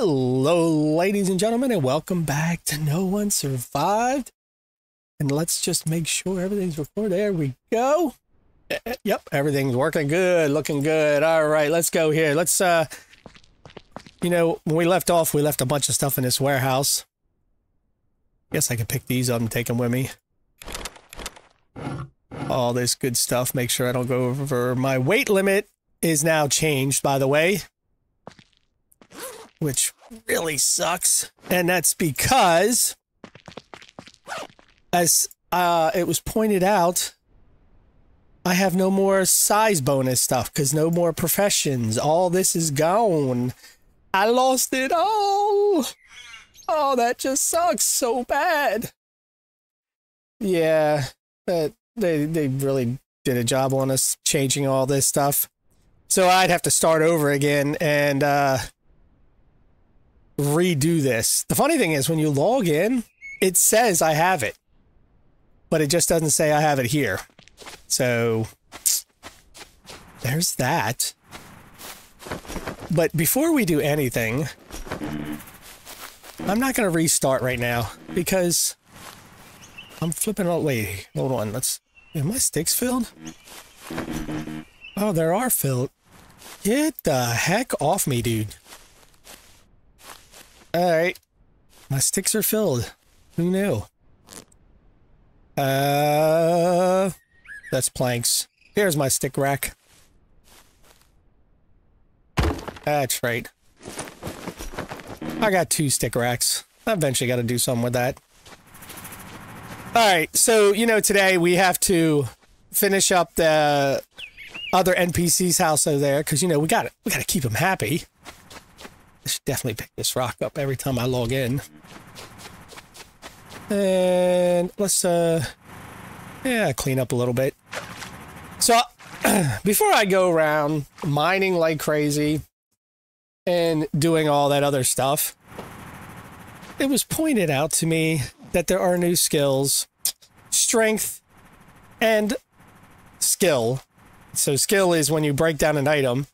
Hello, ladies and gentlemen, and welcome back to No One Survived. And let's just make sure everything's recorded. There we go. Eh, eh, Yep, everything's working good, looking good. All right, let's go here. Let's, uh, you know, when we left off, we left a bunch of stuff in this warehouse. Guess I could pick these up and take them with me. All this good stuff. Make sure I don't go over my weight limit is now changed, by the way which really sucks. And that's because, as uh, it was pointed out, I have no more size bonus stuff because no more professions. All this is gone. I lost it all. Oh, that just sucks so bad. Yeah, they they really did a job on us changing all this stuff. So I'd have to start over again and uh redo this. The funny thing is when you log in, it says I have it, but it just doesn't say I have it here. So there's that. But before we do anything, I'm not going to restart right now because I'm flipping out. Wait, hold on. Let's. Are my sticks filled? Oh, there are filled. Get the heck off me, dude. Alright. My sticks are filled. Who knew? Uh, that's planks. Here's my stick rack. That's right. I got two stick racks. I eventually got to do something with that. Alright, so, you know, today we have to finish up the other NPC's house over there, because, you know, we got we got to keep them happy. I should definitely pick this rock up every time I log in. And let's, uh, yeah, clean up a little bit. So, before I go around mining like crazy and doing all that other stuff, it was pointed out to me that there are new skills, strength, and skill. So, skill is when you break down an item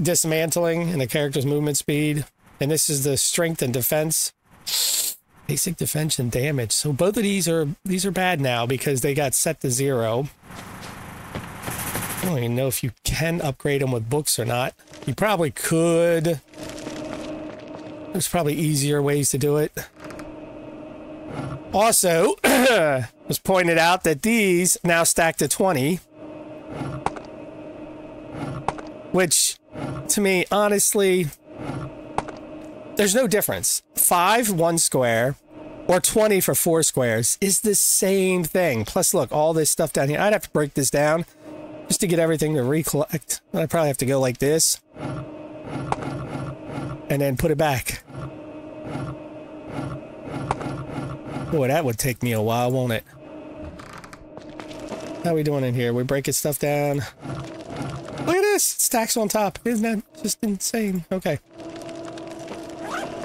dismantling and the character's movement speed. And this is the strength and defense. Basic defense and damage. So both of these are these are bad now because they got set to zero. I don't even know if you can upgrade them with books or not. You probably could. There's probably easier ways to do it. Also, was pointed out that these now stack to 20. Which to me, honestly, there's no difference. Five, one square, or 20 for four squares is the same thing. Plus, look, all this stuff down here. I'd have to break this down just to get everything to recollect. I'd probably have to go like this and then put it back. Boy, that would take me a while, won't it? How we doing in here? We breaking stuff down. Look at this! Stacks on top. Isn't that just insane? Okay.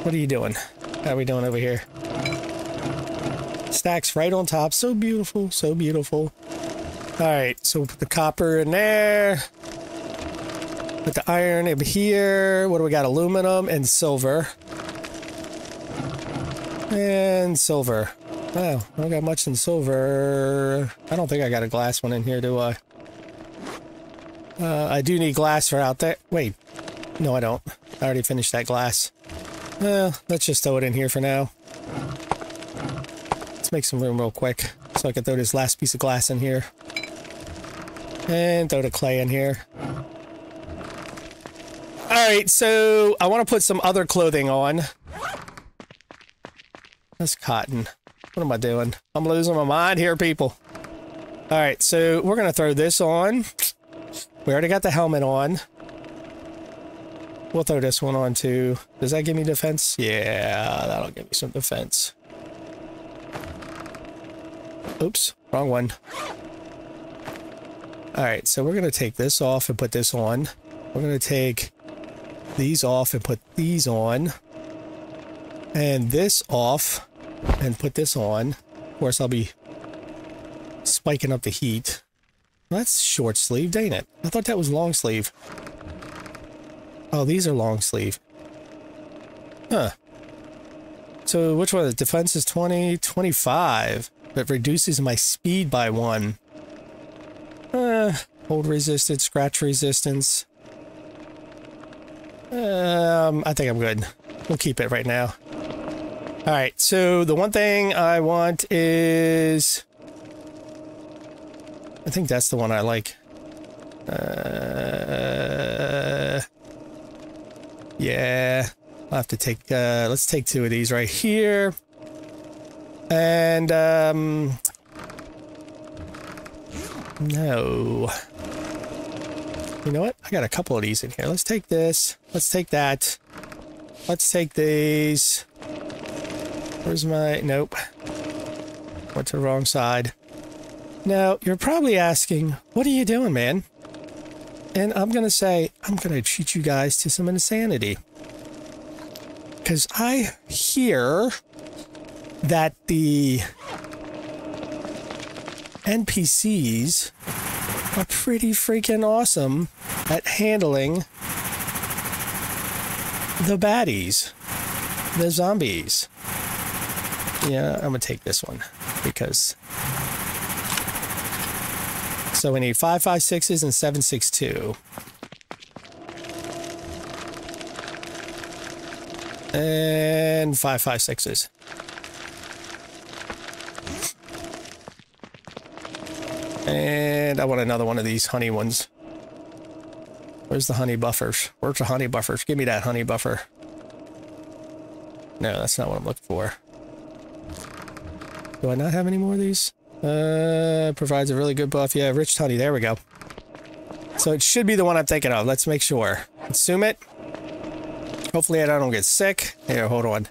What are you doing? How are we doing over here? Stacks right on top. So beautiful. So beautiful. Alright, so we'll put the copper in there. Put the iron in here. What do we got? Aluminum and silver. And silver. Oh, I don't got much in silver. I don't think I got a glass one in here, do I? Uh, I do need glass for out there. Wait. No, I don't. I already finished that glass. Well, let's just throw it in here for now. Let's make some room real quick so I can throw this last piece of glass in here. And throw the clay in here. Alright, so I want to put some other clothing on. That's cotton. What am I doing? I'm losing my mind here, people. Alright, so we're going to throw this on. We already got the helmet on. We'll throw this one on too. Does that give me defense? Yeah, that'll give me some defense. Oops, wrong one. Alright, so we're going to take this off and put this on. We're going to take these off and put these on. And this off and put this on. Of course, I'll be spiking up the heat. That's short sleeve, ain't it? I thought that was long sleeve. Oh, these are long sleeve. Huh. So which one? Defense is 20, 25. But reduces my speed by one. Uh, hold resistance, scratch resistance. Um, I think I'm good. We'll keep it right now. Alright, so the one thing I want is... I think that's the one I like. Uh, yeah. I'll have to take, uh, let's take two of these right here. And, um... No. You know what? I got a couple of these in here. Let's take this. Let's take that. Let's take these. Where's my... Nope. Went to the wrong side. Now, you're probably asking, what are you doing, man? And I'm going to say, I'm going to treat you guys to some insanity. Because I hear that the NPCs are pretty freaking awesome at handling the baddies, the zombies. Yeah, I'm gonna take this one because. So we need 556s and 762. And 556s. And I want another one of these honey ones. Where's the honey buffers? Where's the honey buffers? Give me that honey buffer. No, that's not what I'm looking for. Do I not have any more of these? Uh, provides a really good buff. Yeah, rich honey. There we go. So it should be the one I'm thinking of. Let's make sure. Consume it. Hopefully I don't get sick. Here, hold on.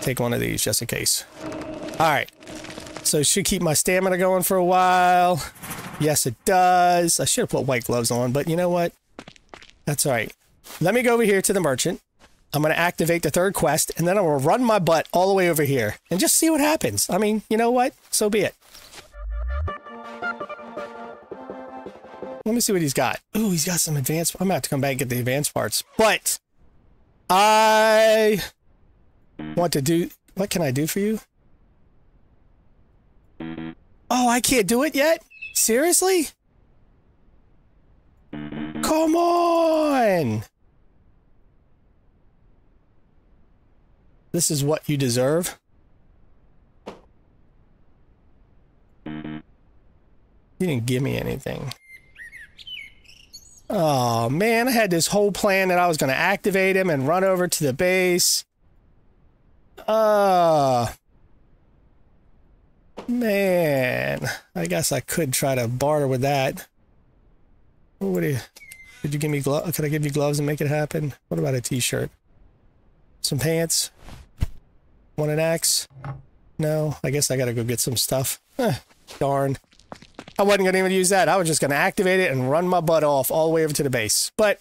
Take one of these just in case. All right. So it should keep my stamina going for a while. Yes, it does. I should have put white gloves on, but you know what? That's all right. Let me go over here to the merchant. I'm going to activate the third quest, and then I'm going to run my butt all the way over here and just see what happens. I mean, you know what? So be it. Let me see what he's got. Ooh, he's got some advanced... I'm going to have to come back and get the advanced parts. But I want to do... What can I do for you? Oh, I can't do it yet? Seriously? Come on! This is what you deserve? You didn't give me anything. Oh, man, I had this whole plan that I was going to activate him and run over to the base. Uh, Man, I guess I could try to barter with that. What do you... Could you give me gloves? Could I give you gloves and make it happen? What about a t-shirt? Some pants? Want an axe? No, I guess I gotta go get some stuff. Eh, darn. I wasn't gonna even use that. I was just gonna activate it and run my butt off all the way over to the base. But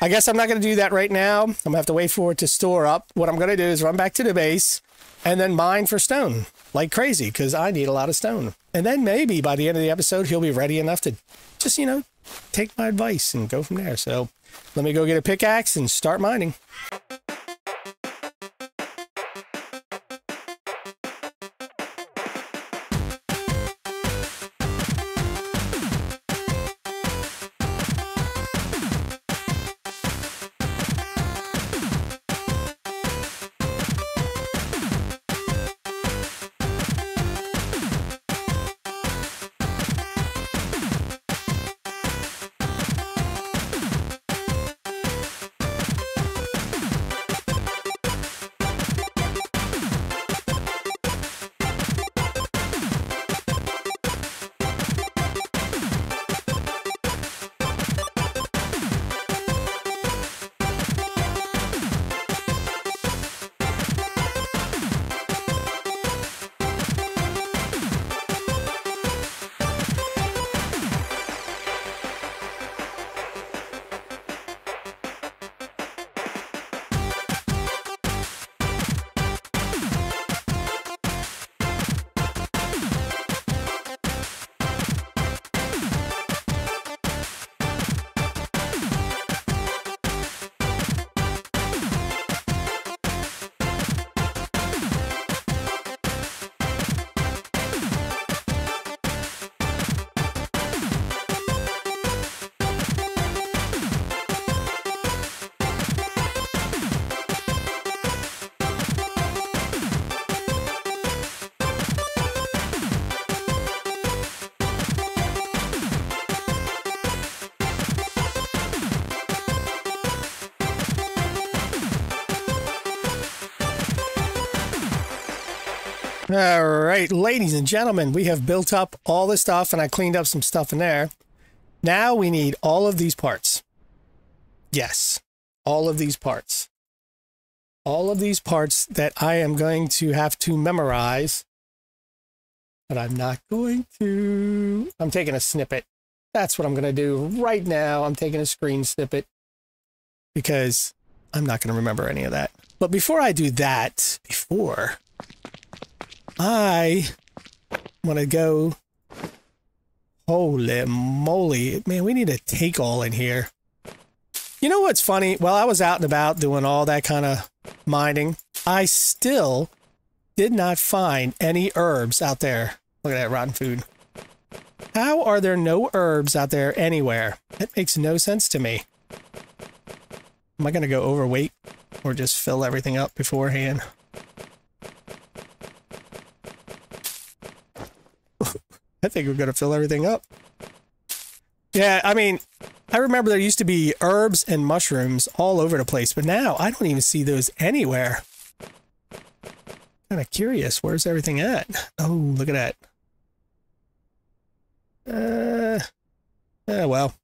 I guess I'm not gonna do that right now. I'm gonna have to wait for it to store up. What I'm gonna do is run back to the base and then mine for stone like crazy because I need a lot of stone. And then maybe by the end of the episode, he'll be ready enough to just, you know, take my advice and go from there. So let me go get a pickaxe and start mining. All right, ladies and gentlemen, we have built up all this stuff and I cleaned up some stuff in there. Now we need all of these parts. Yes, all of these parts. All of these parts that I am going to have to memorize, but I'm not going to. I'm taking a snippet. That's what I'm going to do right now. I'm taking a screen snippet because I'm not going to remember any of that. But before I do that, before I want to go. Holy moly. Man, we need to take all in here. You know what's funny? While I was out and about doing all that kind of mining, I still did not find any herbs out there. Look at that rotten food. How are there no herbs out there anywhere? That makes no sense to me. Am I going to go overweight or just fill everything up beforehand? I think we're going to fill everything up. Yeah, I mean, I remember there used to be herbs and mushrooms all over the place, but now I don't even see those anywhere. Kind of curious. Where's everything at? Oh, look at that. Uh, yeah, well,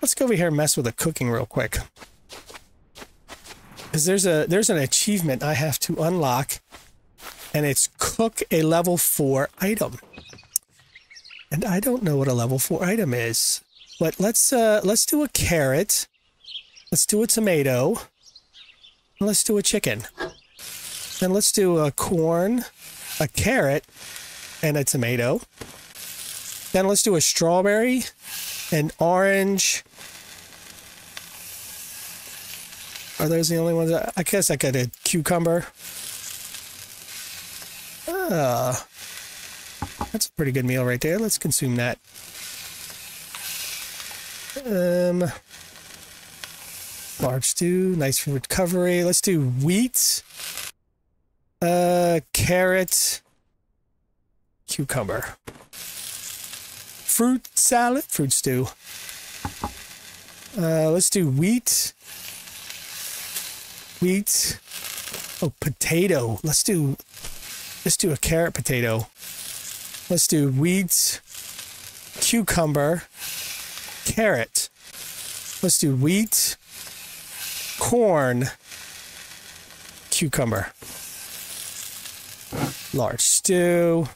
let's go over here and mess with the cooking real quick. Because there's a there's an achievement I have to unlock, and it's cook a level four item. And I don't know what a level four item is. But let's uh let's do a carrot. Let's do a tomato. Let's do a chicken. Then let's do a corn, a carrot, and a tomato. Then let's do a strawberry, an orange. Are those the only ones? I guess I could a cucumber. Ah. That's a pretty good meal right there. Let's consume that. Um, large stew, nice for recovery. Let's do wheat, uh, carrot, cucumber, fruit salad, fruit stew. Uh, let's do wheat, wheat. Oh, potato. Let's do, let's do a carrot potato. Let's do wheat, cucumber, carrot. Let's do wheat, corn, cucumber. Large stew.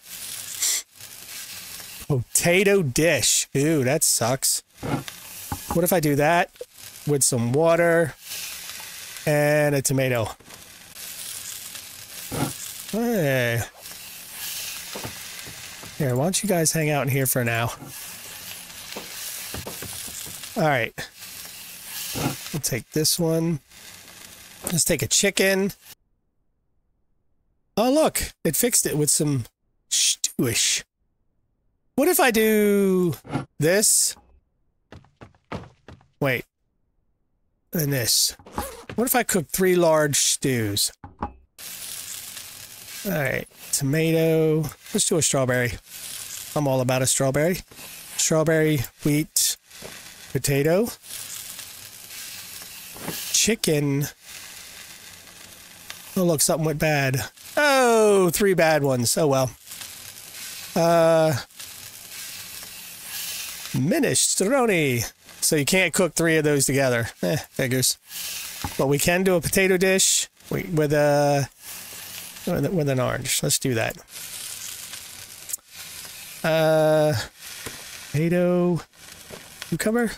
Potato dish. Ooh, that sucks. What if I do that with some water and a tomato? Hey. Here, why don't you guys hang out in here for now? All right. We'll take this one. Let's take a chicken. Oh, look. It fixed it with some stewish. What if I do this? Wait. And this. What if I cook three large stews? All right. Tomato. Let's do a strawberry. I'm all about a strawberry. Strawberry, wheat, potato, chicken. Oh, look, something went bad. Oh, three bad ones. Oh, well. Uh, minestrone. So you can't cook three of those together. Eh, figures. But we can do a potato dish with a with an orange. Let's do that. Uh, potato, cucumber.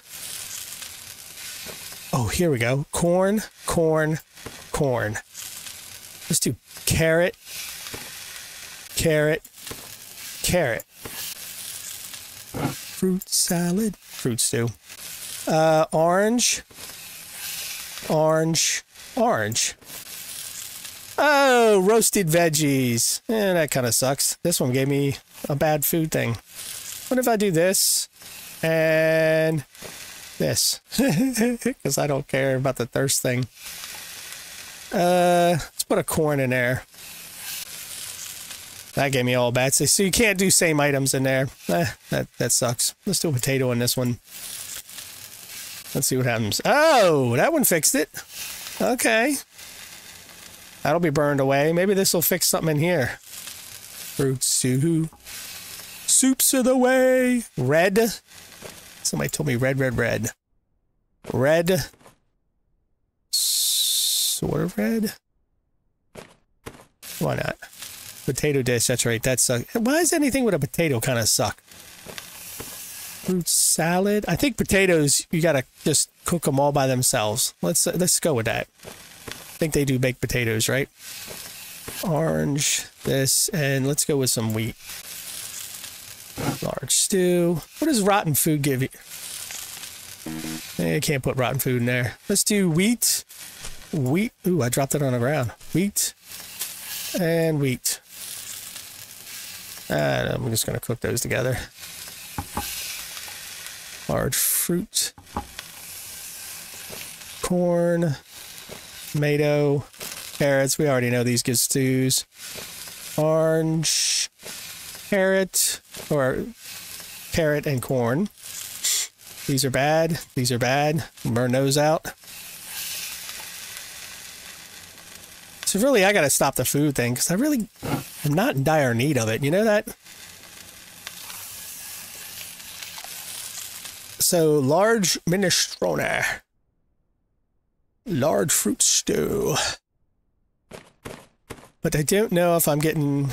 Oh, here we go. Corn, corn, corn. Let's do carrot, carrot, carrot. Fruit salad, fruit stew. Uh, orange, orange, orange. Oh, roasted veggies. Eh, that kind of sucks. This one gave me a bad food thing. What if I do this and this? Because I don't care about the thirst thing. Uh, let's put a corn in there. That gave me all bad. So you can't do same items in there. Eh, that, that sucks. Let's do a potato in this one. Let's see what happens. Oh, that one fixed it. Okay. That'll be burned away. Maybe this will fix something in here. Fruit soup. Soups are the way. Red. Somebody told me red, red, red. Red. Sort of red. Why not? Potato dish, that's right. That sucks. Why is anything with a potato kind of suck? Fruit salad. I think potatoes, you gotta just cook them all by themselves. Let's uh, let's go with that. Think they do baked potatoes, right? Orange, this, and let's go with some wheat. Large stew. What does rotten food give you? Eh, I can't put rotten food in there. Let's do wheat. Wheat. Ooh, I dropped it on the ground. Wheat and wheat. And I'm just going to cook those together. Large fruit. Corn. Tomato. Carrots. We already know these stews. Orange. Carrot. Or carrot and corn. These are bad. These are bad. Burn those out. So really, I got to stop the food thing because I really am not in dire need of it. You know that? So large minestrone. Large fruit stew. But I don't know if I'm getting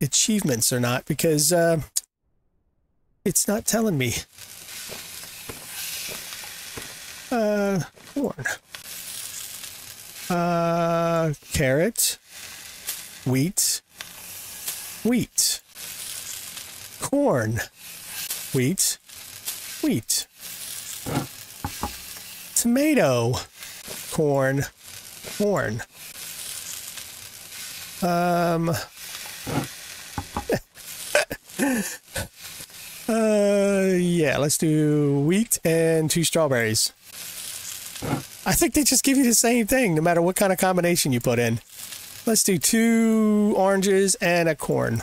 achievements or not because uh, it's not telling me. Uh, corn. Uh, carrot, wheat, wheat, corn, wheat, wheat, tomato, corn, corn. Um, uh, yeah, let's do wheat and two strawberries. I think they just give you the same thing, no matter what kind of combination you put in. Let's do two oranges and a corn.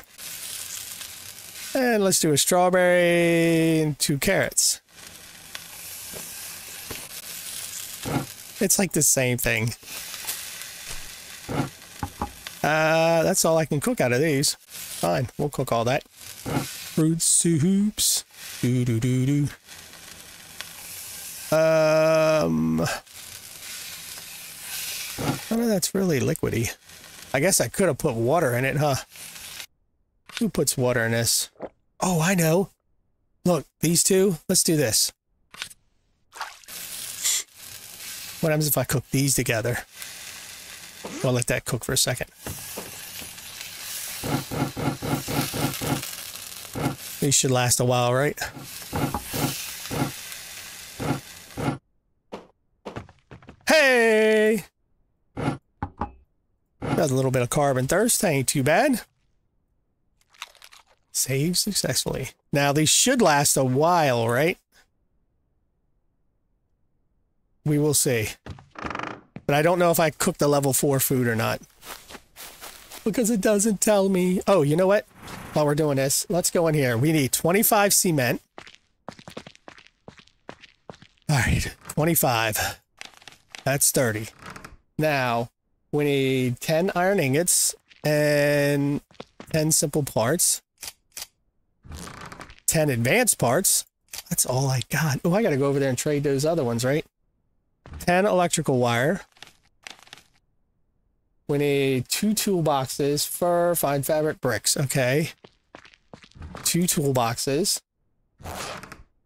And let's do a strawberry and two carrots. It's like the same thing. Uh, that's all I can cook out of these. Fine, we'll cook all that. Fruit soups. Do do do do. Um, none of that's really liquidy. I guess I could have put water in it, huh? Who puts water in this? Oh, I know. Look, these two, let's do this. What happens if I cook these together? I'll let that cook for a second. These should last a while, right? Hey! Got a little bit of carbon thirst, ain't too bad. Save successfully. Now, these should last a while, right? We will see. But I don't know if I cooked the level 4 food or not. Because it doesn't tell me. Oh, you know what? While we're doing this, let's go in here. We need 25 cement. All right, 25. That's 30. Now, we need 10 iron ingots and 10 simple parts. 10 advanced parts. That's all I got. Oh, I got to go over there and trade those other ones, right? 10 electrical wire. We need two toolboxes, fur, fine fabric, bricks. Okay. Two toolboxes.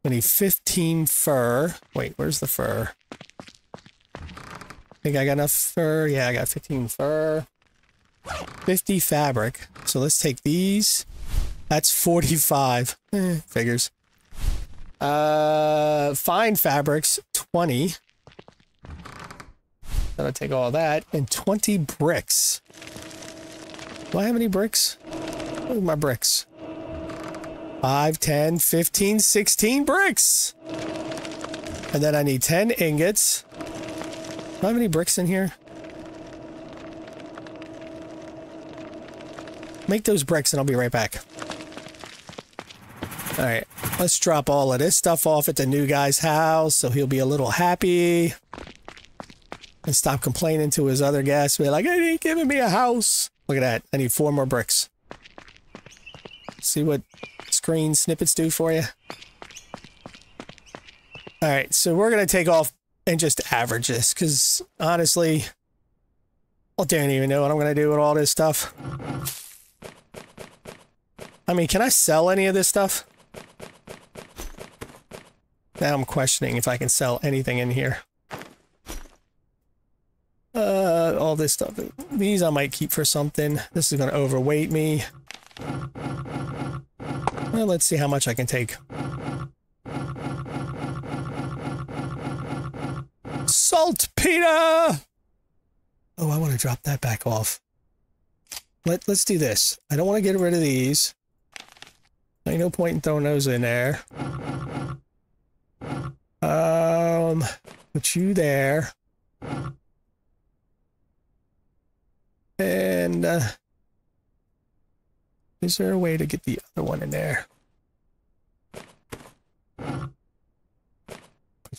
We need 15 fur. Wait, where's the fur? I think I got enough fur. Yeah, I got 15 fur. 50 fabric. So let's take these. That's 45. Eh, figures. Uh, fine fabrics, 20. Gotta take all that. And 20 bricks. Do I have any bricks? Look at my bricks? 5, 10, 15, 16 bricks. And then I need 10 ingots. Do I have any bricks in here? Make those bricks and I'll be right back. Alright, let's drop all of this stuff off at the new guy's house so he'll be a little happy. And stop complaining to his other guests. Be like, I ain't giving me a house. Look at that. I need four more bricks. See what screen snippets do for you. All right, so we're going to take off and just average this because honestly, I don't even know what I'm going to do with all this stuff. I mean, can I sell any of this stuff? Now I'm questioning if I can sell anything in here. Uh, all this stuff. These I might keep for something. This is going to overweight me. Well, let's see how much I can take. Saltpeter! Oh, I want to drop that back off. Let, let's do this. I don't want to get rid of these. Ain't no point in throwing those in there. Um, put you there. And, uh, is there a way to get the other one in there? Put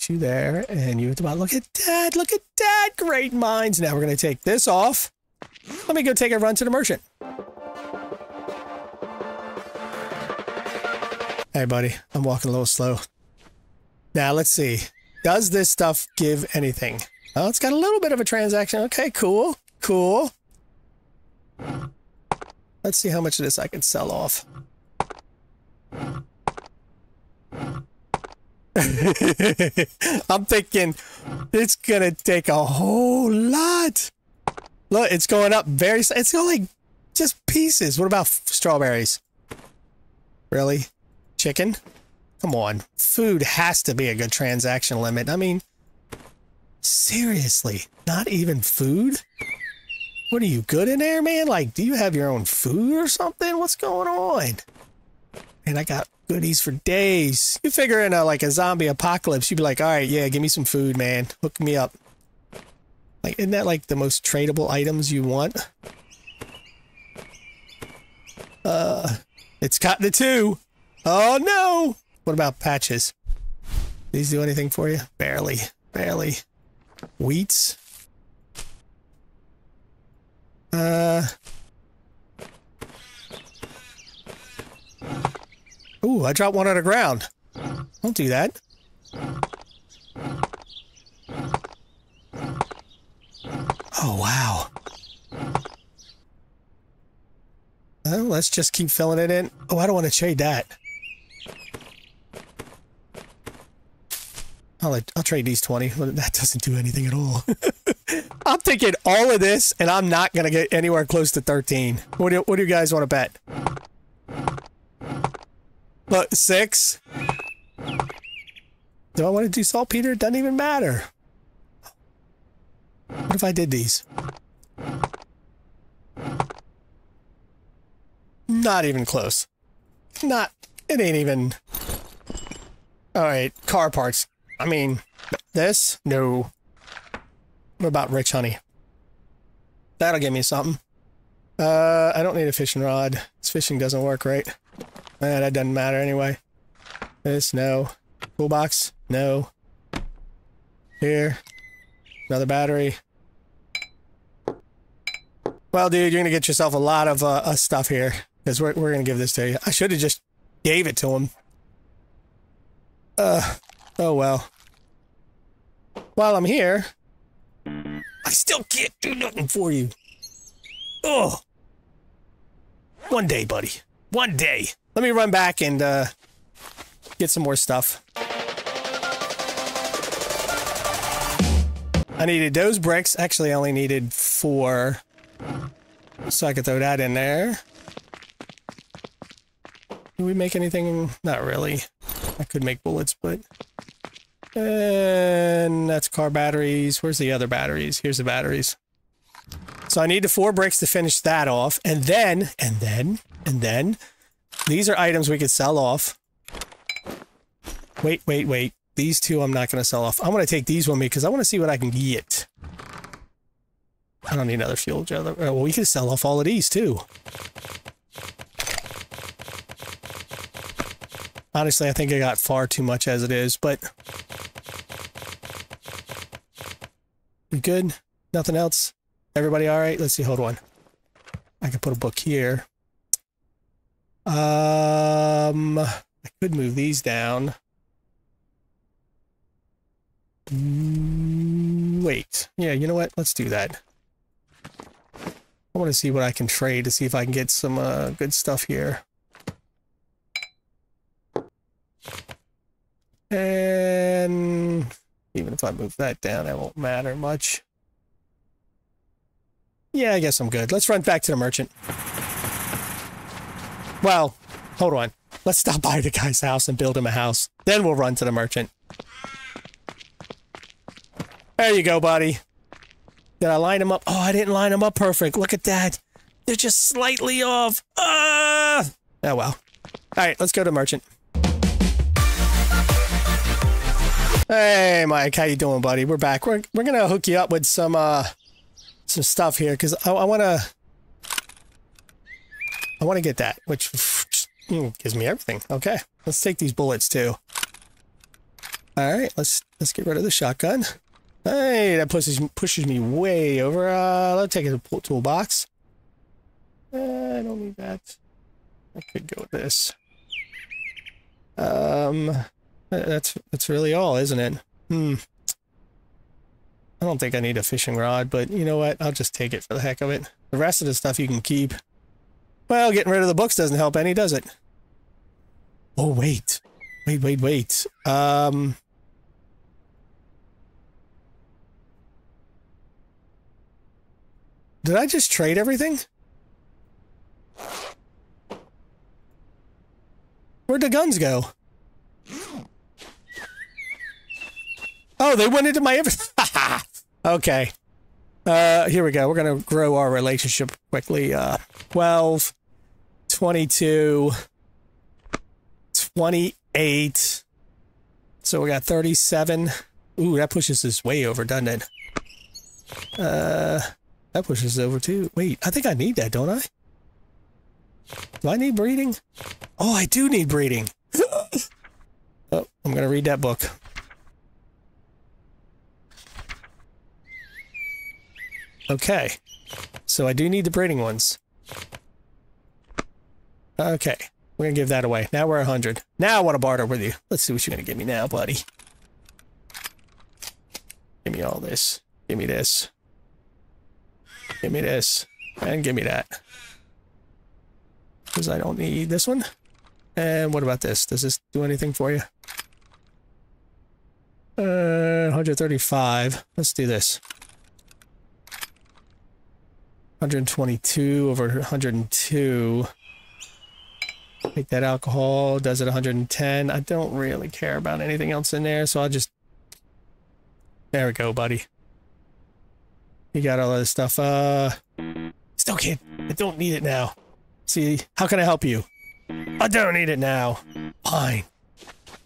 you there, and you at the bottom. Look at that! Look at that! Great minds! Now we're going to take this off. Let me go take a run to the merchant. Hey, buddy. I'm walking a little slow. Now, let's see. Does this stuff give anything? Oh, it's got a little bit of a transaction. Okay, cool. Cool. Let's see how much of this I can sell off. I'm thinking it's gonna take a whole lot. Look, it's going up very. It's only just pieces. What about strawberries? Really? Chicken? Come on. Food has to be a good transaction limit. I mean, seriously, not even food? What are you good in there, man? Like, do you have your own food or something? What's going on? And I got goodies for days. You figure in a like a zombie apocalypse, you'd be like, all right, yeah, give me some food, man. Hook me up. Like, isn't that like the most tradable items you want? Uh, it's got the two. Oh no! What about patches? These do anything for you? Barely. Barely. Wheats? Uh. Ooh, I dropped one on the ground. Don't do that. Oh, wow. Well, let's just keep filling it in. Oh, I don't want to trade that. I'll, I'll trade these 20. That doesn't do anything at all. I'm thinking all of this, and I'm not going to get anywhere close to 13. What do, what do you guys want to bet? Look, six? Do I want to do saltpeter? It doesn't even matter. What if I did these? Not even close. Not, it ain't even... Alright, car parts. I mean, this? No. What about rich honey? That'll give me something. Uh, I don't need a fishing rod. This fishing doesn't work right. Eh, that doesn't matter anyway. This, no. Toolbox, no. Here. Another battery. Well, dude, you're gonna get yourself a lot of uh, uh stuff here. Because we're, we're gonna give this to you. I should have just gave it to him. Uh, Oh well. While I'm here, I still can't do nothing for you. Oh. One day, buddy. One day. Let me run back and uh, get some more stuff. I needed those bricks. Actually, I only needed four. So I could throw that in there. Do we make anything? Not really. I could make bullets, but and that's car batteries. Where's the other batteries? Here's the batteries. So I need the four bricks to finish that off. And then, and then, and then, these are items we could sell off. Wait, wait, wait. These two I'm not going to sell off. I'm going to take these with me because I want to see what I can get. I don't need another fuel. Uh, well, we could sell off all of these too. Honestly, I think I got far too much as it is, but We good? Nothing else? Everybody all right? Let's see. Hold on. I can put a book here. Um, I could move these down. Mm, wait. Yeah, you know what? Let's do that. I want to see what I can trade to see if I can get some uh, good stuff here. And even if I move that down, that won't matter much. Yeah, I guess I'm good. Let's run back to the merchant. Well, hold on. Let's stop by the guy's house and build him a house. Then we'll run to the merchant. There you go, buddy. Did I line them up? Oh, I didn't line them up perfect. Look at that. They're just slightly off. Ah! Oh, well. All right, let's go to merchant. Hey, Mike, how you doing, buddy? We're back. We're, we're to hook you up with some, uh, some stuff here, because I, I want to... I want to get that, which gives me everything. Okay, let's take these bullets, too. All right, let's let's get rid of the shotgun. Hey, that pushes pushes me way over. Uh, let's take a toolbox. Uh, I don't need that. I could go with this. Um, that's that's really all, isn't it? Hmm. I don't think I need a fishing rod, but you know what? I'll just take it for the heck of it. The rest of the stuff you can keep. Well, getting rid of the books doesn't help any, does it? Oh, wait. Wait, wait, wait. Um... Did I just trade everything? Where'd the guns go? Oh, they went into my Okay. Uh, here we go. We're going to grow our relationship quickly. Uh, 12, 22, 28. So we got 37. Ooh, that pushes us way over, doesn't it? Uh, that pushes over too. Wait, I think I need that, don't I? Do I need breeding? Oh, I do need breeding. oh, I'm going to read that book. Okay. So I do need the breeding ones. Okay. We're going to give that away. Now we're 100. Now I want to barter with you. Let's see what you're going to give me now, buddy. Give me all this. Give me this. Give me this. And give me that. Because I don't need this one. And what about this? Does this do anything for you? Uh, 135. Let's do this. 122 over 102. Take that alcohol, does it 110. I don't really care about anything else in there, so I'll just... There we go, buddy. You got all of this stuff. Uh, Still can't... I don't need it now. See, how can I help you? I don't need it now. Fine.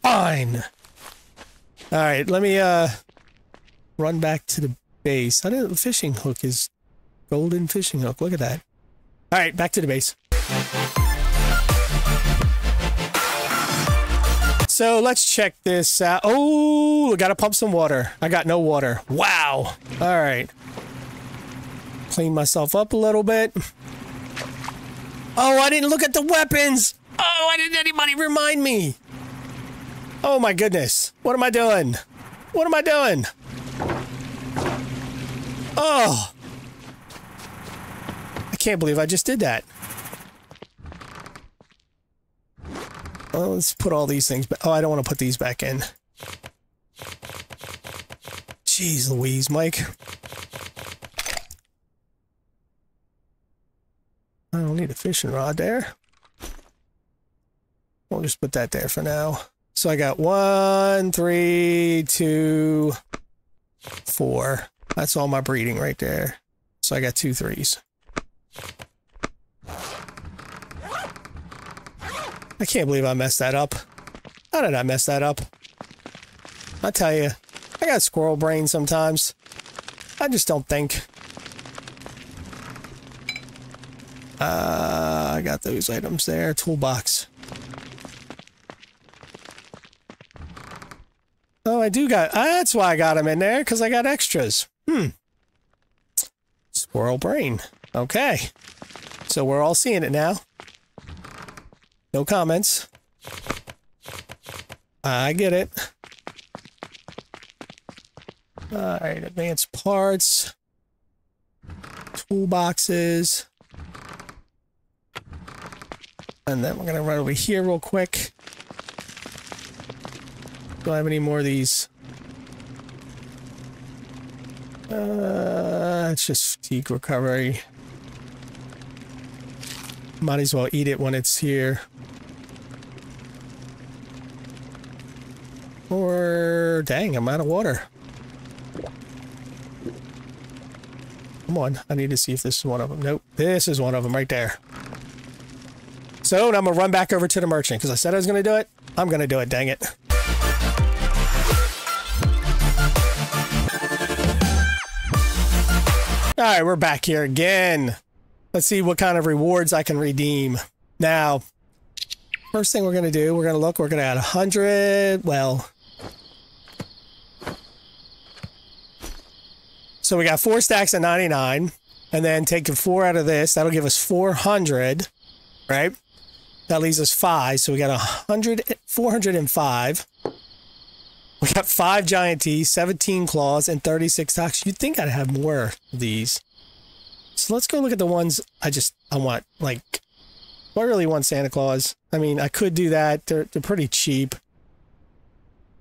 Fine. Alright, let me, uh... Run back to the base. I know the fishing hook is Golden fishing hook. Look at that. All right, back to the base. So let's check this out. Oh, I gotta pump some water. I got no water. Wow. All right. Clean myself up a little bit. Oh, I didn't look at the weapons. Oh, why didn't anybody remind me? Oh my goodness. What am I doing? What am I doing? Oh can't believe I just did that. Well, let's put all these things back. Oh, I don't want to put these back in. Jeez Louise, Mike. I don't need a fishing rod there. We'll just put that there for now. So I got one, three, two, four. That's all my breeding right there. So I got two threes. I can't believe I messed that up. How did I mess that up? I tell you, I got squirrel brain sometimes. I just don't think. Uh, I got those items there. Toolbox. Oh, I do got... That's why I got them in there, because I got extras. Hmm. Squirrel brain. Okay. So we're all seeing it now. No comments. I get it. Alright, advanced parts. Toolboxes. And then we're going to run over here real quick. Do I have any more of these? Uh, it's just fatigue recovery. Might as well eat it when it's here. Or, dang, I'm out of water. Come on, I need to see if this is one of them. Nope, this is one of them right there. So, I'm going to run back over to the merchant, because I said I was to do it. I'm to do it, dang it. Alright, we're back here again. Let's see what kind of rewards I can redeem. Now, first thing we're going to do, we're going to look, we're going to add 100, well... So we got four stacks of 99, and then taking four out of this, that'll give us 400, right? That leaves us five, so we got 100, 405. We got five giant teeth, 17 claws, and 36 talks. You'd think I'd have more of these. So let's go look at the ones I just, I want, like, I really want Santa Claus? I mean, I could do that. They're, they're pretty cheap.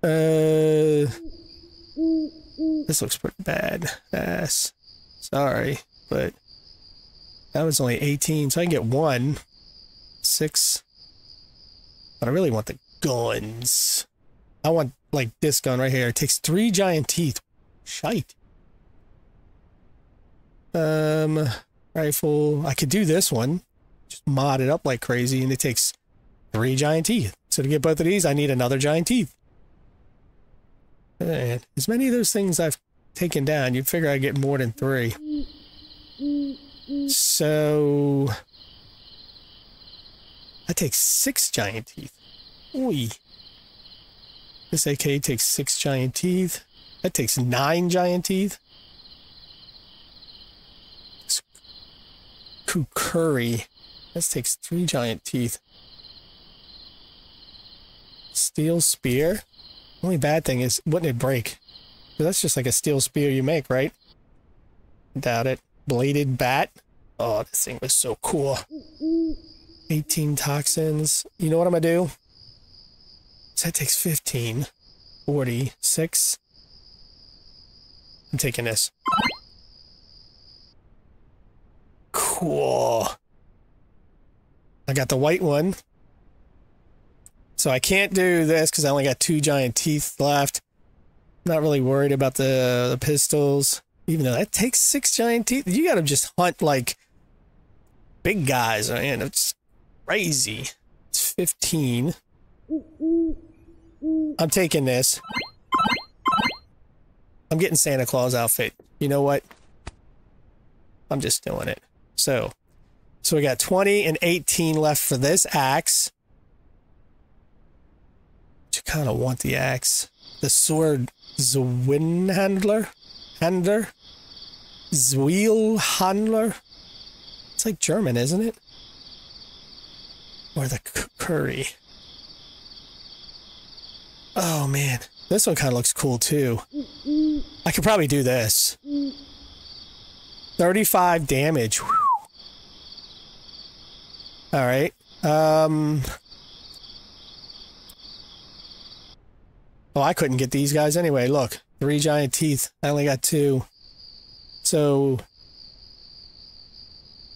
Uh, this looks pretty bad. Ass. Sorry, but that was only 18, so I can get one. Six. But I really want the guns. I want, like, this gun right here. It takes three giant teeth. Shite. Um, rifle. I could do this one. Just mod it up like crazy, and it takes three giant teeth. So to get both of these, I need another giant teeth. And as many of those things I've taken down, you'd figure I'd get more than three. So... I take six giant teeth. Oi. This AK takes six giant teeth. That takes nine giant teeth. Kukuri. This takes three giant teeth. Steel spear? Only bad thing is, wouldn't it break? That's just like a steel spear you make, right? Doubt it. Bladed bat? Oh, this thing was so cool. 18 toxins. You know what I'm gonna do? So that takes 15. 46. I'm taking this. Cool. I got the white one. So I can't do this because I only got two giant teeth left. Not really worried about the, the pistols. Even though that takes six giant teeth. You gotta just hunt like big guys. Man, it's crazy. It's 15. I'm taking this. I'm getting Santa Claus outfit. You know what? I'm just doing it. So, so we got 20 and 18 left for this axe. You kind of want the axe. The sword Zwinhandler? Handler? Zwilhandler? It's like German, isn't it? Or the curry. Oh man, this one kind of looks cool too. I could probably do this. 35 damage. Whew. All right. Um. Oh, I couldn't get these guys anyway. Look, three giant teeth. I only got two. So.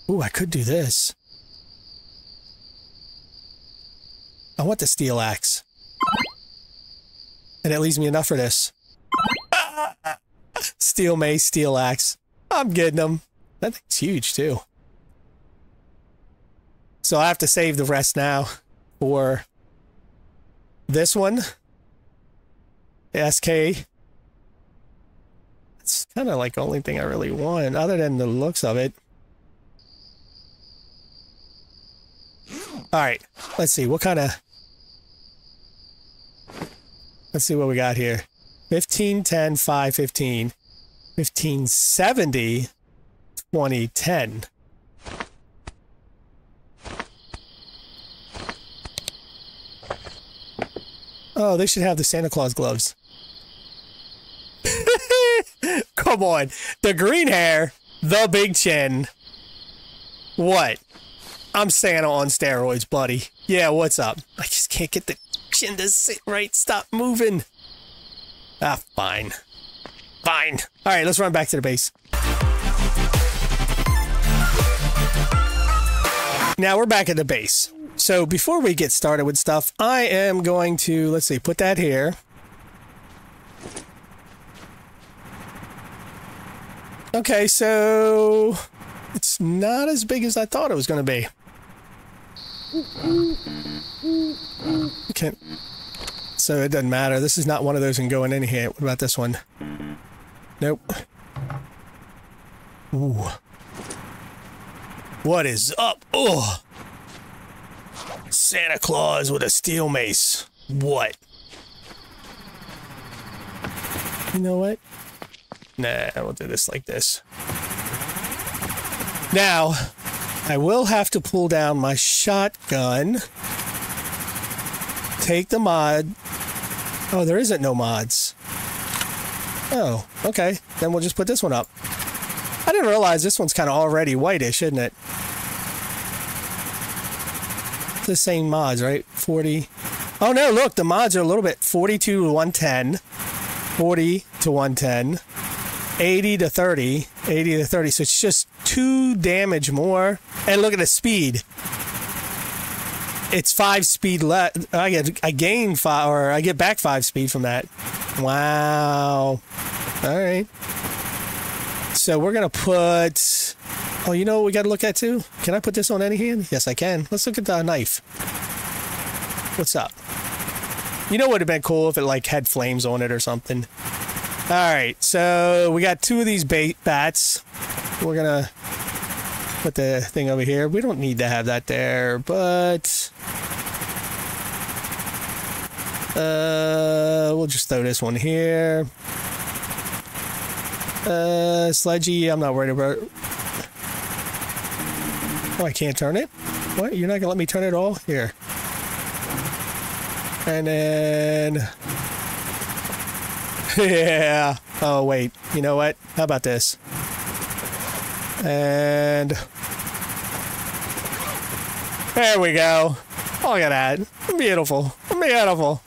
Ooh, I could do this. I want the steel axe. And it leaves me enough for this. steel mace, steel axe. I'm getting them. That thing's huge, too. So I have to save the rest now for this one. SK. It's kind of like the only thing I really want, other than the looks of it. All right, let's see. What kind of... Let's see what we got here. 15, 10, 5, 15. 15, 70, 20, 10. Oh, they should have the Santa Claus gloves. Come on. The green hair, the big chin. What? I'm Santa on steroids, buddy. Yeah, what's up? I just can't get the chin to sit right. Stop moving. Ah, fine. Fine. All right, let's run back to the base. Now we're back at the base. So before we get started with stuff, I am going to, let's see, put that here. Okay, so it's not as big as I thought it was going to be. Okay. So it doesn't matter. This is not one of those and going in here. What about this one? Nope. Ooh. What is up? Oh. Santa Claus with a steel mace. What? You know what? Nah, we'll do this like this. Now, I will have to pull down my shotgun. Take the mod. Oh, there isn't no mods. Oh, okay. Then we'll just put this one up. I didn't realize this one's kind of already whitish, isn't it? The same mods, right? 40. Oh no, look, the mods are a little bit 42 to 110, 40 to 110, 80 to 30, 80 to 30. So it's just two damage more. And look at the speed. It's five speed left. I get I gain five, or I get back five speed from that. Wow. All right. So we're gonna put. Oh, you know what we got to look at too? Can I put this on any hand? Yes, I can. Let's look at the knife. What's up? You know what would have been cool if it like had flames on it or something. All right, so we got two of these bats. We're gonna put the thing over here. We don't need to have that there, but uh, we'll just throw this one here. Uh, sledgy, I'm not worried about. it. Oh, I can't turn it. What? You're not gonna let me turn it all? Here. And then yeah. Oh, wait. You know what? How about this? And... There we go. Look at that. Beautiful. Beautiful.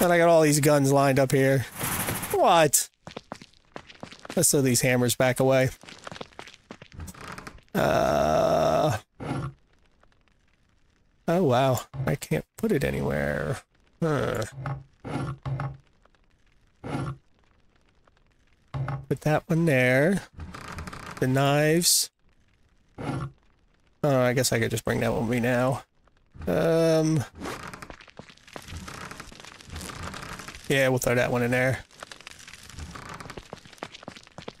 And I got all these guns lined up here. What? Let's throw these hammers back away. Uh... Oh, wow. I can't put it anywhere. Huh. Put that one there. The knives. Oh, I guess I could just bring that one with me now. Um... Yeah, we'll throw that one in there.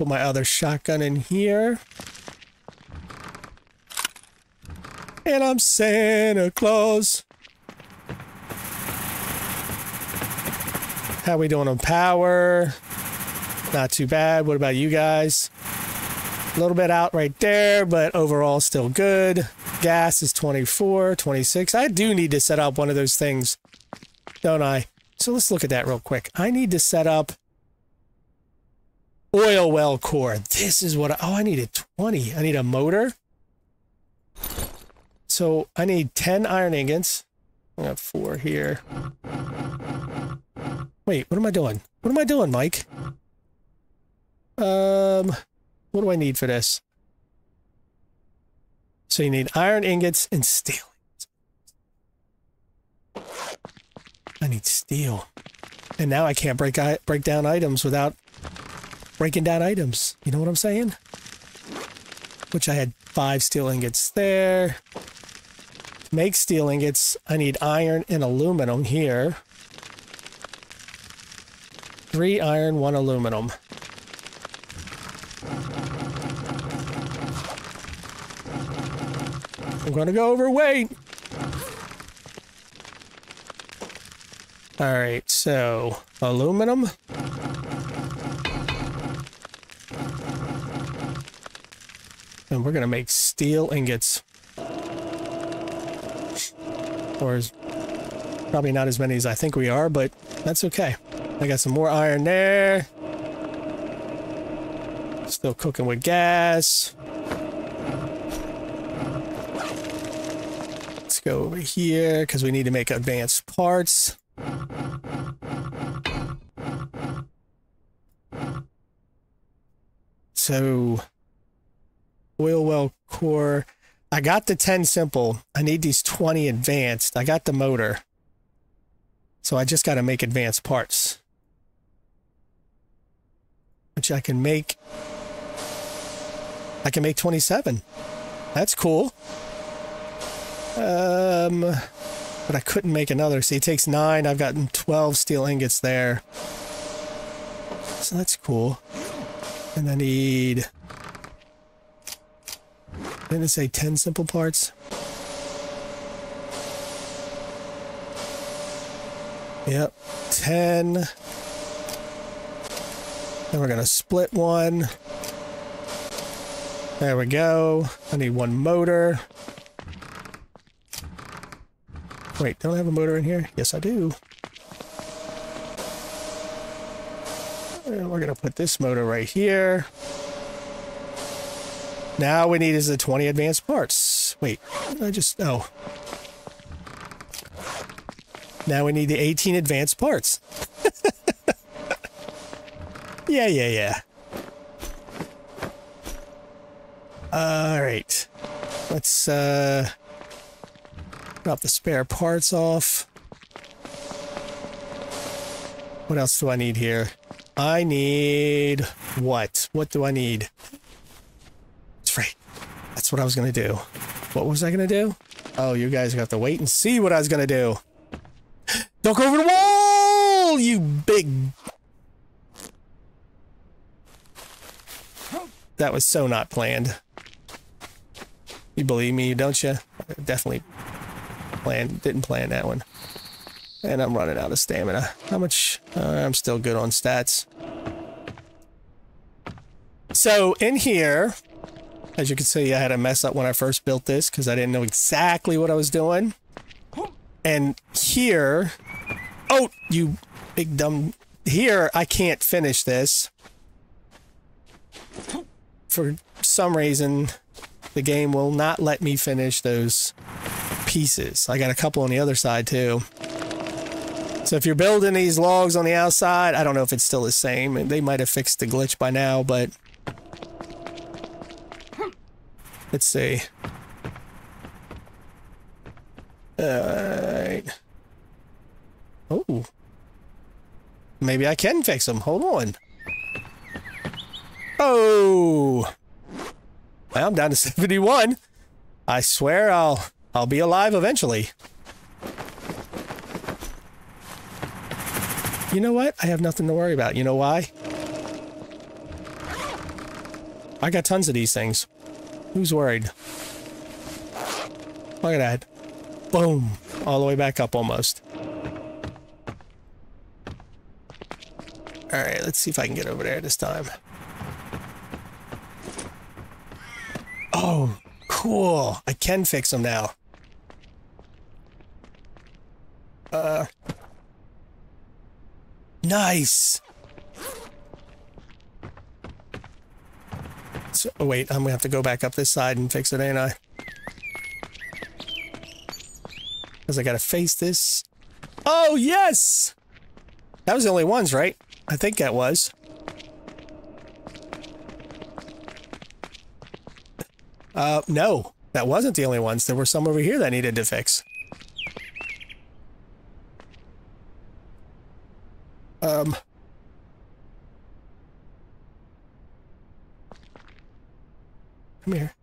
Put my other shotgun in here. And I'm Santa Claus. How we doing on power? Not too bad. What about you guys? A little bit out right there, but overall still good. Gas is 24, 26. I do need to set up one of those things, don't I? So let's look at that real quick. I need to set up oil well core. This is what I, oh, I need a 20. I need a motor. So I need 10 iron ingots. I got four here. Wait, what am I doing? What am I doing, Mike? Um, what do I need for this? So you need iron ingots and steel. I need steel. And now I can't break break down items without breaking down items. You know what I'm saying? Which I had five steel ingots there. To make steel ingots, I need iron and aluminum here. Three iron, one aluminum. I'm gonna go overweight. All right, so aluminum. We're gonna make steel ingots. Or Probably not as many as I think we are, but that's okay. I got some more iron there. Still cooking with gas. Let's go over here because we need to make advanced parts. So, oil well core. I got the 10 simple. I need these 20 advanced. I got the motor. So I just got to make advanced parts. Which I can make. I can make 27. That's cool. Um, but I couldn't make another. See, it takes nine. I've gotten 12 steel ingots there. So that's cool. And I need... Didn't it say 10 simple parts? Yep, 10. Then we're going to split one. There we go. I need one motor. Wait, don't I have a motor in here? Yes, I do. And we're going to put this motor right here. Now we need is the 20 advanced parts. Wait, I just, oh. Now we need the 18 advanced parts. yeah, yeah, yeah. All right. Let's uh, drop the spare parts off. What else do I need here? I need what? What do I need? That's what I was to do. What was I to do? Oh, you guys have to wait and see what I was to do. Don't go over the wall, you big... That was so not planned. You believe me, don't you? Definitely planned, didn't plan that one. And I'm running out of stamina. How much? Uh, I'm still good on stats. So in here, as you can see, I had a mess up when I first built this because I didn't know exactly what I was doing. And here, oh, you big dumb, here I can't finish this. For some reason, the game will not let me finish those pieces. I got a couple on the other side too. So if you're building these logs on the outside, I don't know if it's still the same. They might have fixed the glitch by now, but... Let's see. Alright. Oh. Maybe I can fix them. Hold on. Oh! Well, I'm down to 71. I swear I'll I'll be alive eventually. You know what? I have nothing to worry about. You know why? I got tons of these things. Who's worried? Look at that. Boom. All the way back up almost. Alright, let's see if I can get over there this time. Oh, cool. I can fix them now. Uh, Nice! Oh wait, I'm gonna have to go back up this side and fix it, ain't I? Because I gotta face this. Oh, yes! That was the only ones, right? I think that was. Uh, no. That wasn't the only ones. There were some over here that needed to fix. Um. Come here.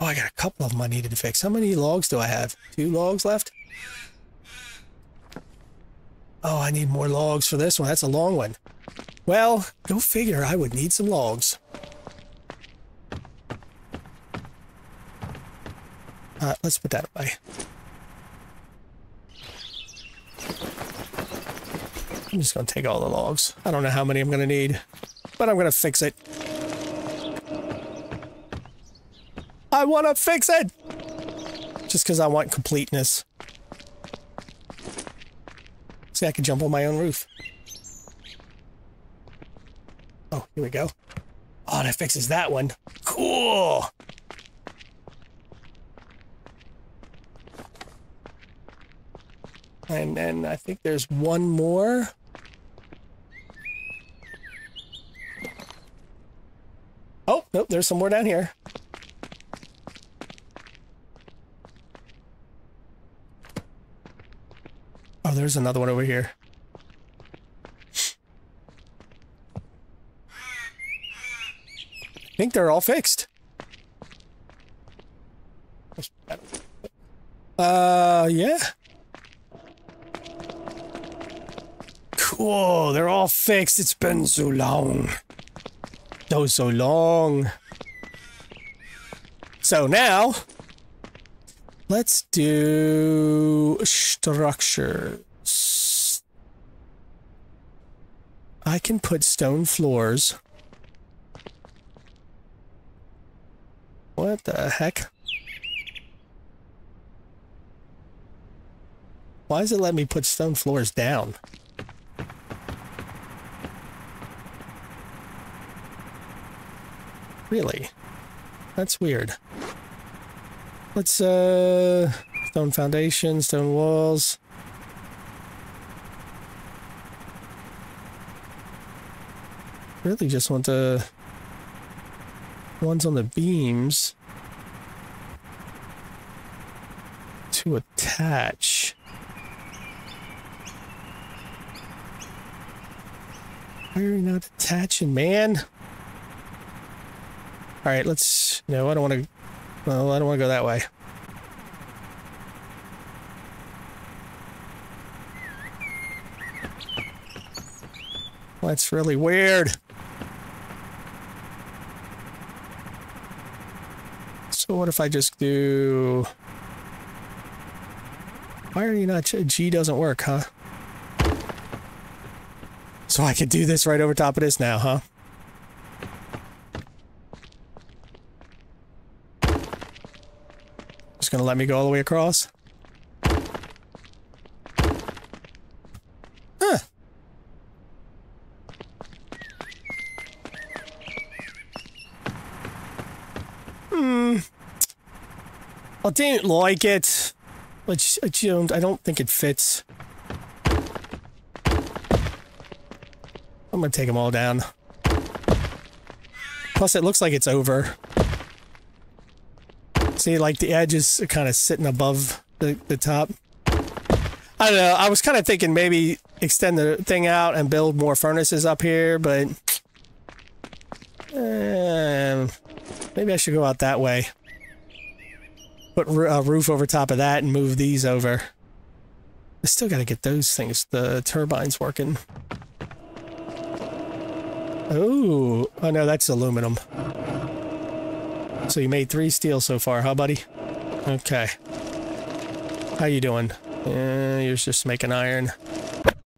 Oh, I got them I needed to fix. How many logs do I have? Two logs left? Oh, I need more logs for this one. That's a long one. Well, go figure. I would need some logs. Uh, let's put that away. I'm just going to take all the logs. I don't know how many I'm going to need, but I'm going to fix it. I want to fix it! Just because I want completeness. See, I can jump on my own roof. Oh, here we go. Oh, that fixes that one. Cool. And then I think there's one more. Oh, nope, there's some more down here. There's another one over here. I think they're all fixed. Uh, yeah. Cool, they're all fixed. It's been so long. Oh, so long. So now, let's do structures. I can put stone floors. What the heck? Why does it let me put stone floors down? Really? That's weird. Let's, uh, stone foundation, stone walls. I really just want the ones on the beams to attach. Why are you not attaching, man? All right, let's. No, I don't want to. Well, I don't want to go that way. That's really weird. So what if I just do... Why are you not... G doesn't work, huh? So I could do this right over top of this now, huh? Just gonna let me go all the way across? Huh. Hmm. I didn't like it. I I don't, I don't think it fits. I'm gonna take them all down. Plus, it looks like it's over. See, like the edge is kind of sitting above the, the top. I don't know. I was kind of thinking maybe extend the thing out and build more furnaces up here, but um, maybe I should go out that way. Put a roof over top of that and move these over. I still got to get those things, the turbines working. Oh, oh no, that's aluminum. So you made three steel so far, huh, buddy? Okay. How you doing? Uh, you're just making iron.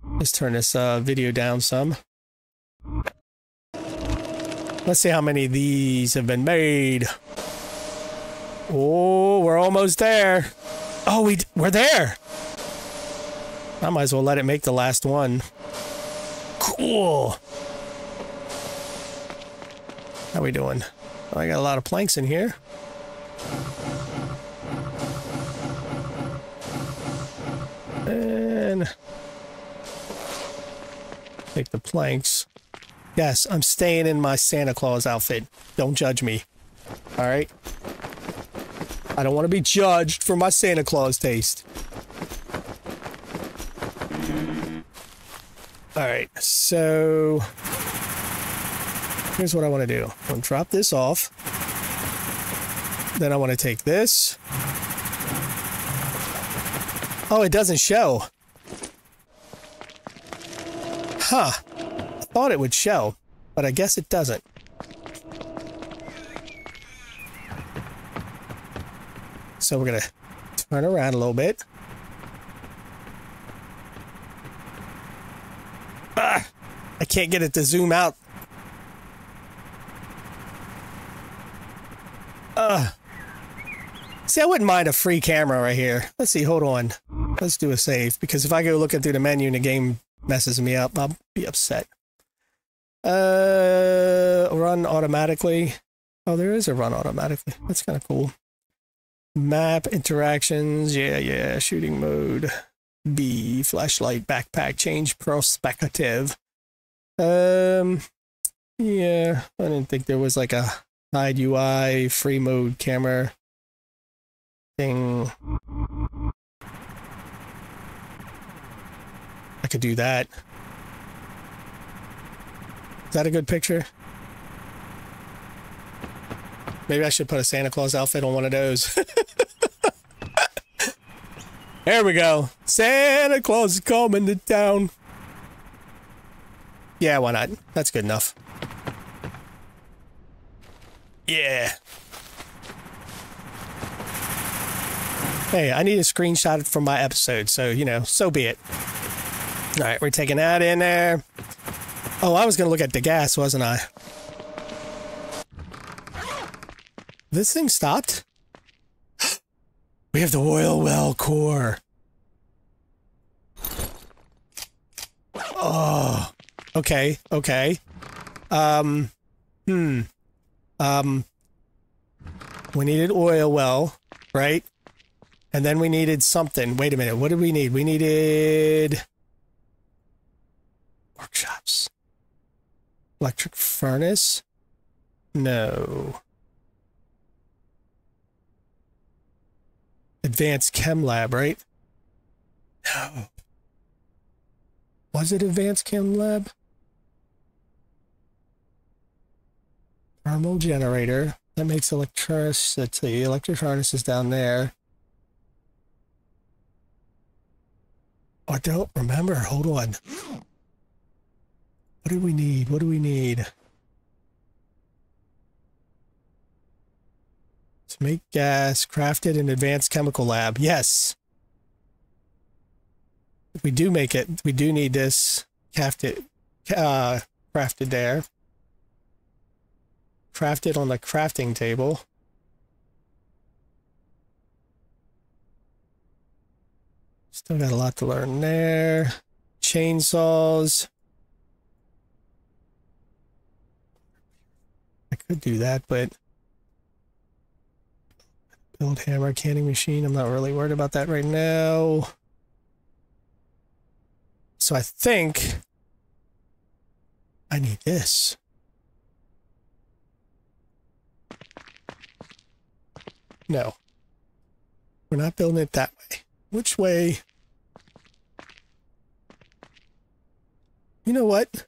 Let's turn this uh, video down some. Let's see how many of these have been made. Oh, we're almost there. Oh, we we're there. I might as well let it make the last one. Cool. How we doing? Oh, I got a lot of planks in here. And take the planks. Yes, I'm staying in my Santa Claus outfit. Don't judge me. All right? I don't want to be judged for my Santa Claus taste. All right, so Here's what I want to do. I'm going to drop this off. Then I want to take this. Oh, it doesn't show. Huh. I thought it would show, but I guess it doesn't. So we're going to turn around a little bit. Ah, I can't get it to zoom out See, I wouldn't mind a free camera right here. Let's see, hold on. Let's do a save, because if I go looking through the menu and the game messes me up, I'll be upset. Uh, run automatically. Oh, there is a run automatically. That's kind of cool. Map interactions. Yeah, yeah. Shooting mode. B. Flashlight backpack. Change perspective. Um, yeah. I didn't think there was like a hide UI free mode camera thing. I could do that. Is that a good picture? Maybe I should put a Santa Claus outfit on one of those. there we go. Santa Claus is coming to town. Yeah, why not? That's good enough. Yeah. Hey, I need a screenshot from my episode, so, you know, so be it. All right, we're taking that in there. Oh, I was going to look at the gas, wasn't I? This thing stopped? we have the oil well core. Oh, okay, okay. Um, hmm. Um, we needed oil well, right? And then we needed something. Wait a minute. What did we need? We needed workshops. Electric furnace? No. Advanced Chem Lab, right? No. Was it Advanced Chem Lab? Thermal generator. That makes electricity. Electric harness is down there. I don't remember. Hold on. What do we need? What do we need? To make gas crafted in advanced chemical lab. Yes. If we do make it, we do need this crafted, uh, crafted there. Crafted on the crafting table. Still got a lot to learn there. Chainsaws. I could do that, but build hammer canning machine. I'm not really worried about that right now. So I think I need this. No. We're not building it that way. Which way? You know what?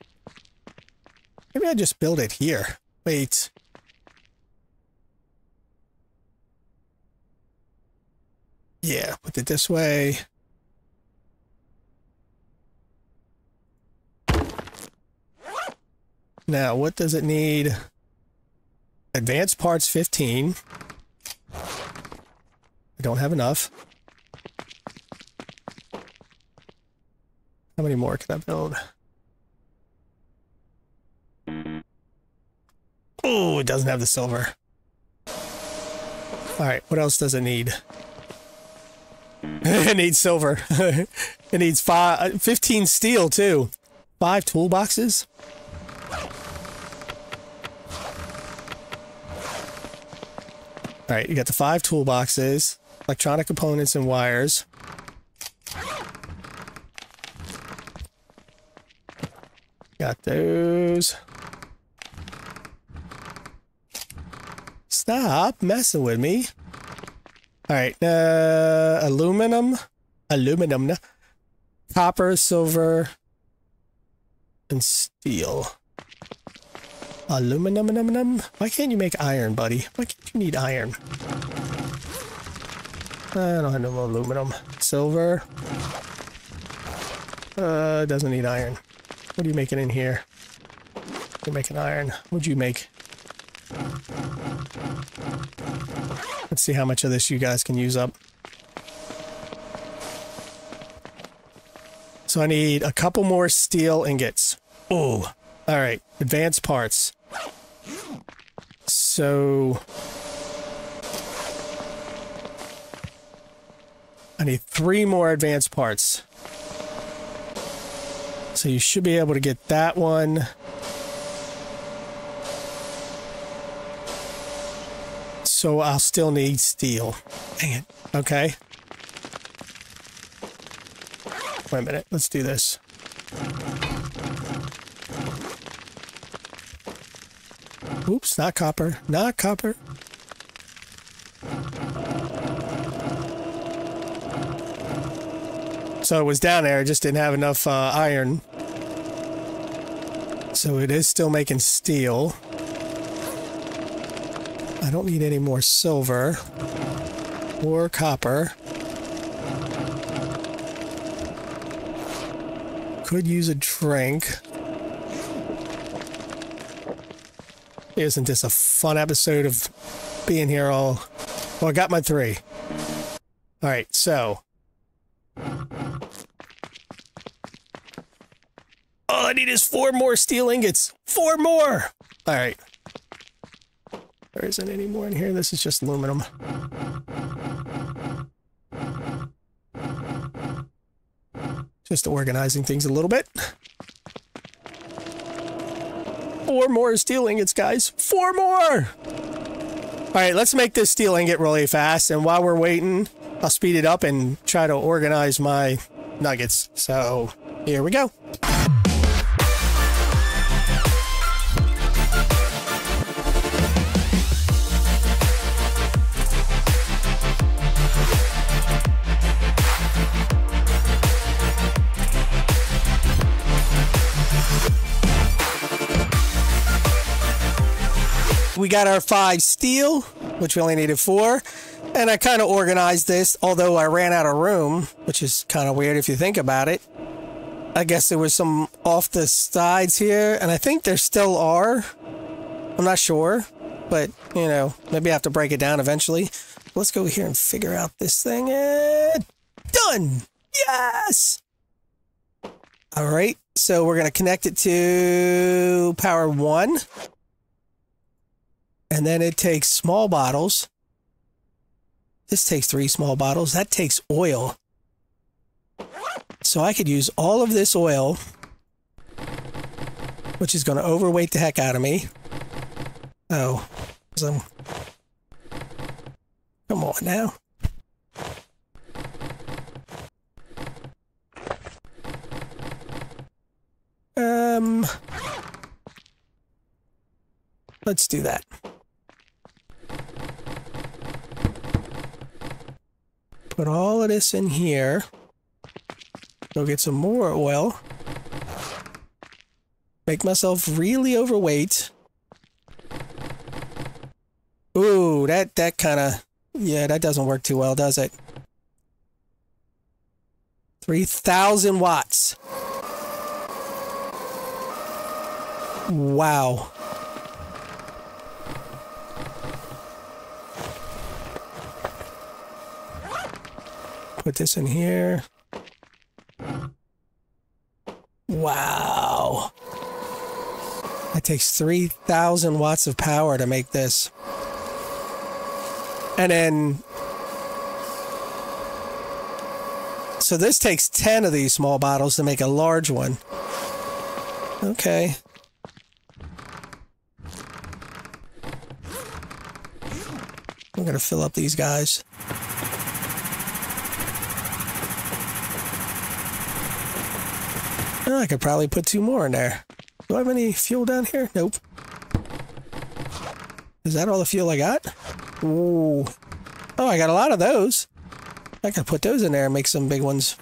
Maybe I just build it here. Wait. Yeah, put it this way. Now, what does it need? Advanced parts 15. I don't have enough. How many more can I build? Oh, it doesn't have the silver. All right, what else does it need? it needs silver. it needs five, uh, 15 steel too. Five toolboxes. All right, you got the five toolboxes, electronic components and wires. Got those. Stop messing with me. All right, uh, aluminum, aluminum, copper, silver, and steel. Aluminum, aluminum. Why can't you make iron, buddy? Why can't you need iron? I don't have no aluminum. Silver. Uh, doesn't need iron. What are you making in here? You're making iron. What'd you make? Let's see how much of this you guys can use up. So I need a couple more steel ingots. Oh, all right. Advanced parts. So I need three more advanced parts. So you should be able to get that one. So I'll still need steel. Dang it. Okay. Wait a minute. Let's do this. Oops, not copper. Not copper. So it was down there, it just didn't have enough uh, iron. So it is still making steel. I don't need any more silver or copper. Could use a drink. Isn't this a fun episode of being here all... Well, I got my three. All right, so... All I need is four more steel ingots. Four more! All right. There isn't any more in here. This is just aluminum. Just organizing things a little bit. Four more steel ingots, guys. Four more! All right, let's make this steel ingot really fast. And while we're waiting, I'll speed it up and try to organize my nuggets. So here we go. Got our five steel, which we only needed four. And I kind of organized this, although I ran out of room, which is kind of weird if you think about it. I guess there was some off the sides here, and I think there still are. I'm not sure, but, you know, maybe I have to break it down eventually. Let's go here and figure out this thing. And done! Yes! All right, so we're going to connect it to power one. And then it takes small bottles. This takes three small bottles. That takes oil. So I could use all of this oil, which is going to overweight the heck out of me. Oh. Come on now. Um, let's do that. Put all of this in here. Go get some more oil. Make myself really overweight. Ooh, that, that kind of... Yeah, that doesn't work too well, does it? 3,000 watts. Wow. Put this in here. Wow. That takes 3,000 watts of power to make this. And then... So this takes 10 of these small bottles to make a large one. Okay. I'm going to fill up these guys. Oh, I could probably put two more in there. Do I have any fuel down here? Nope. Is that all the fuel I got? Ooh. Oh, I got a lot of those. I could put those in there and make some big ones.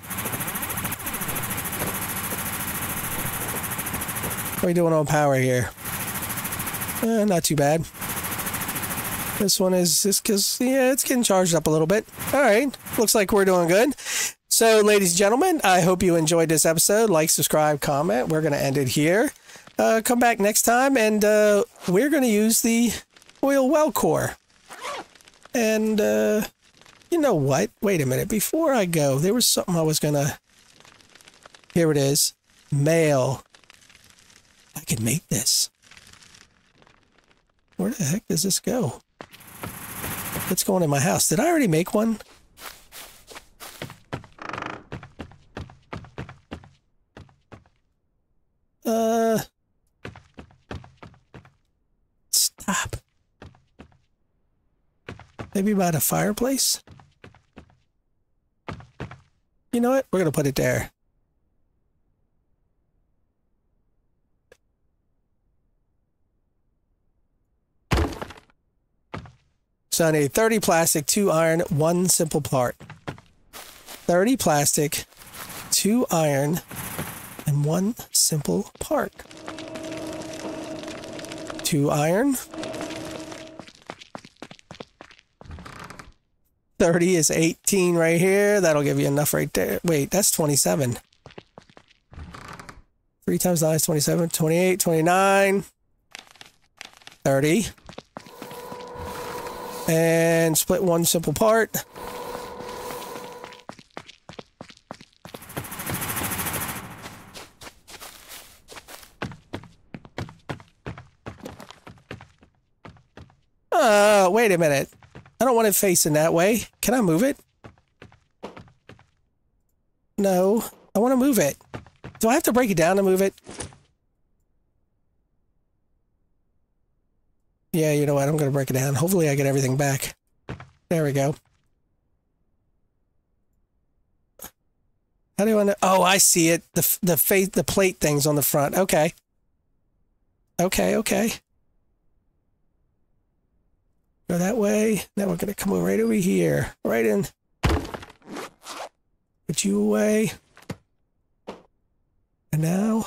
What are we doing on power here? Eh, not too bad. This one is just because, yeah, it's getting charged up a little bit. All right. Looks like we're doing good. So, ladies and gentlemen, I hope you enjoyed this episode. Like, subscribe, comment. We're going to end it here. Uh, come back next time, and uh, we're going to use the oil well core. And, uh, you know what? Wait a minute. Before I go, there was something I was going to... Here it is. Mail. I can make this. Where the heck does this go? What's going in my house? Did I already make one? Stop. Maybe by the fireplace? You know what? We're going to put it there. So I need 30 plastic, 2 iron, 1 simple part. 30 plastic, 2 iron, and 1 simple part. 2 iron. 30 is 18 right here. That'll give you enough right there. Wait, that's 27. 3 times 9 is 27, 28, 29, 30 and split one simple part. Uh, wait a minute. I don't want it facing that way. Can I move it? No, I want to move it. Do I have to break it down to move it? Yeah, you know what? I'm going to break it down. Hopefully I get everything back. There we go. How do I know? Oh, I see it. The the face the plate things on the front. Okay. Okay, okay. Go that way. Now we're gonna come right over here. Right in. Put you away. And now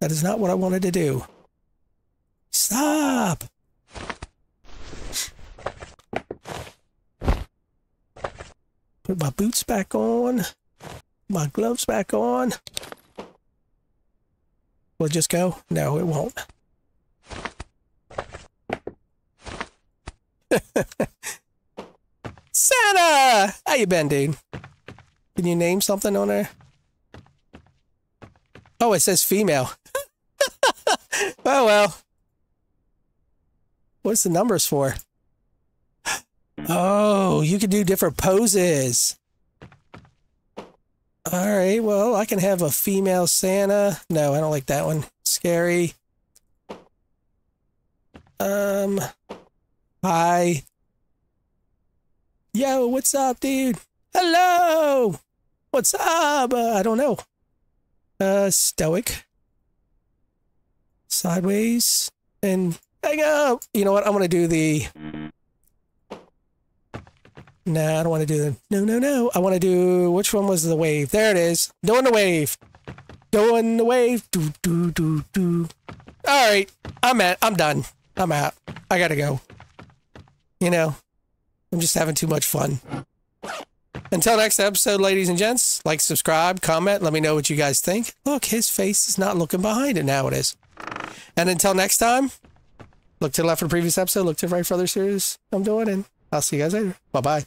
that is not what I wanted to do. Stop! Put my boots back on. My gloves back on. Will it just go? No, it won't. Santa! How you been, dude? Can you name something on her? Oh, it says female. oh, well. What's the numbers for? Oh, you can do different poses. All right, well, I can have a female Santa. No, I don't like that one. Scary. Um, hi. Yo, what's up, dude? Hello. What's up? Uh, I don't know. Uh, stoic. Sideways. And hang up. You know what? I'm going to do the... Nah, I don't want to do the... No, no, no. I want to do... Which one was the wave? There it is. Doing the wave. Doing the wave. Do, do, do, do. All right. I'm at... I'm done. I'm out. I got to go. You know, I'm just having too much fun. Until next episode, ladies and gents, like, subscribe, comment, let me know what you guys think. Look, his face is not looking behind it now it is. And until next time, Look to the left for the previous episode. Look to the right for other series I'm doing. And I'll see you guys later. Bye bye.